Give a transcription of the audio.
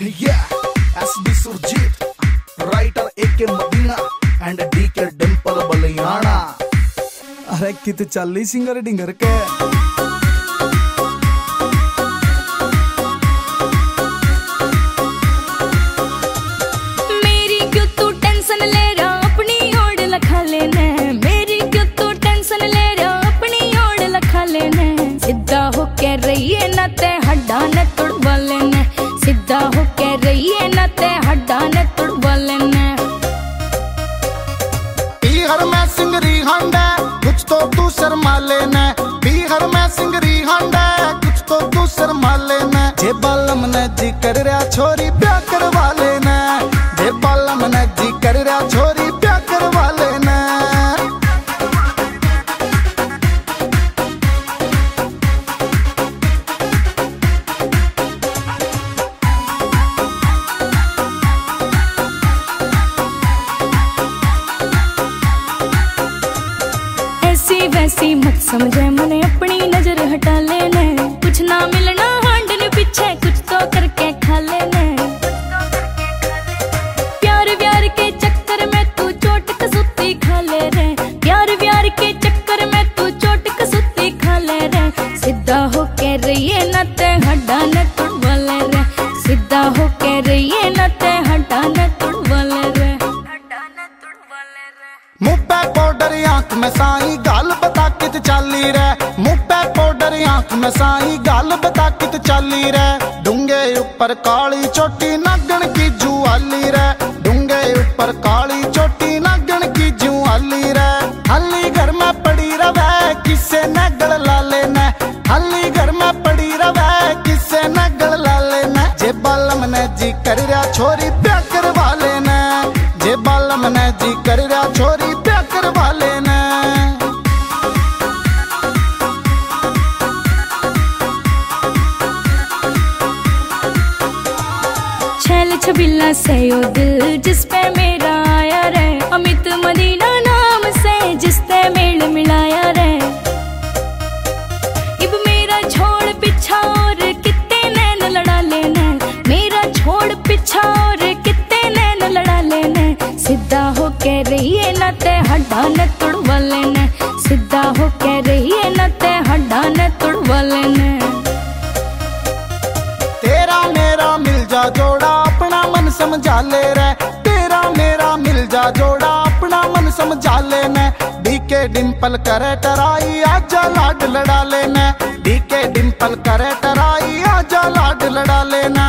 Yeah, SB Surjit, writer AK Madina and DK Dimple Balayana. अरे कित चाली singer Dingar के ते हड्डा ने तुड़वा लेना पीहर में सिंगरी हांडा, कुछ तो तू शर्मा लेना बीहर में सिंगरी हांडा, कुछ तो तू शर्मा लेना जे बालम ने ज़िक्र छोरी ऐसी मत समझे मने अपनी नज़र हटा लेने। कुछ ना मिलना हांडने पीछे, कुछ तो करके खा लेने। प्यार व्यार के चक्कर में तू चोट कसूती खा ले रे। प्यार व्यार के चक्कर में तू चोट कसूती खा ले रे। सीधा होके रहिए न ते, हड्डा न तुड़वा ले रे। सीधा होके रहिए न ते, हड्डा न तुड़वा ले रे। मुँह पे पाउडर आँख में साई गाल बता कित चाली रे मुँह पे पाउडर आँख में साई गाल कित चाली रे डूँगे ऊपर काली चोटी नागण की जुआली रे डूँगे ऊपर काली चोटी नागण की जुआली रे हल्ली घर में पड़ी रवे किसे न गल ला लेना हल्ली घर में पड़ी रवे किसे न गल ला लेना जे बालम ने जी कर रहा छोरी प्या करवा लेना जे बालम ने जी कर रहा छोरी छबिल्ला से ओ दिल जिस पे मेरा आया रे अमित मदीना नाम से जिसने मेल मिलाया रे इब मेरा छोड़ पीछा और कितने नैन लड़ा लेना। मेरा छोड़ पीछा और कितने नैन लड़ा लेना। सीधा होके रहिए न ते, हड्डा न तुड़वा लेना। सीधा होके रहिए समझा ले रे तेरा मेरा मिल जा जोड़ा, अपना मन समझा लेना डीके डिम्पल करे टराई, आजा लाड लड़ा लेना डीके डिम्पल करे टराई, आजा लाड लड़ा लेना